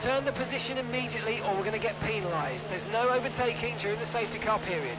turn the position immediately or we're going to get penalised. There's no overtaking during the safety car period.